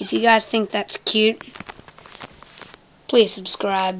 If you guys think that's cute, please subscribe.